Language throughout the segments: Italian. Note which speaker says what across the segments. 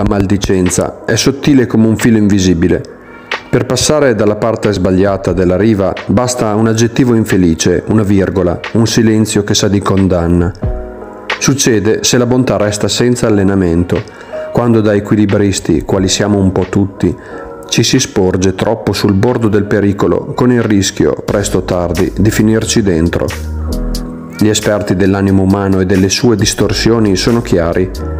Speaker 1: la maldicenza, è sottile come un filo invisibile. Per passare dalla parte sbagliata della riva basta un aggettivo infelice, una virgola, un silenzio che sa di condanna. Succede se la bontà resta senza allenamento, quando da equilibristi, quali siamo un po' tutti, ci si sporge troppo sul bordo del pericolo, con il rischio, presto o tardi, di finirci dentro. Gli esperti dell'animo umano e delle sue distorsioni sono chiari.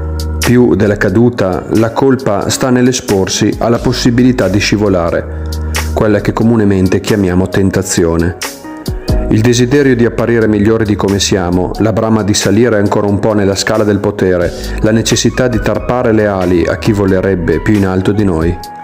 Speaker 1: Più della caduta, la colpa sta nell'esporsi alla possibilità di scivolare, quella che comunemente chiamiamo tentazione. Il desiderio di apparire migliori di come siamo, la brama di salire ancora un po' nella scala del potere, la necessità di tarpare le ali a chi volerebbe più in alto di noi.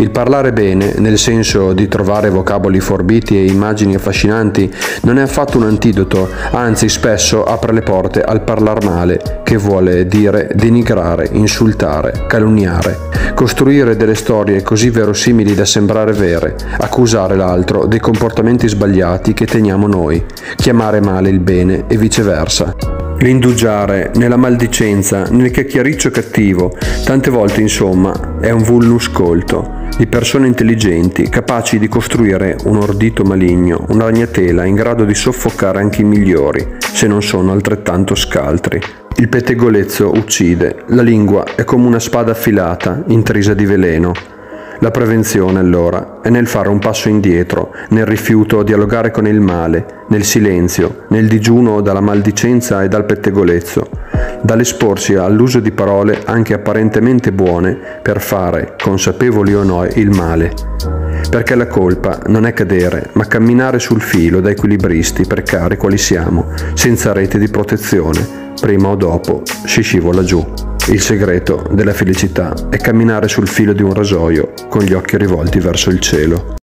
Speaker 1: Il parlare bene, nel senso di trovare vocaboli forbiti e immagini affascinanti, non è affatto un antidoto, anzi spesso apre le porte al parlar male, che vuole dire denigrare, insultare, calunniare, costruire delle storie così verosimili da sembrare vere, accusare l'altro dei comportamenti sbagliati che teniamo noi, chiamare male il bene e viceversa. L'indugiare nella maldicenza, nel chiacchiericcio cattivo, tante volte insomma, è un vulnus colto di persone intelligenti, capaci di costruire un ordito maligno, una ragnatela in grado di soffocare anche i migliori, se non sono altrettanto scaltri. Il pettegolezzo uccide, la lingua è come una spada affilata, intrisa di veleno. La prevenzione, allora, è nel fare un passo indietro, nel rifiuto a dialogare con il male, nel silenzio, nel digiuno dalla maldicenza e dal pettegolezzo, dall'esporsi all'uso di parole anche apparentemente buone per fare, consapevoli o no, il male. Perché la colpa non è cadere, ma camminare sul filo da equilibristi precari quali siamo, senza rete di protezione. Prima o dopo si scivola giù. Il segreto della felicità è camminare sul filo di un rasoio con gli occhi rivolti verso il cielo.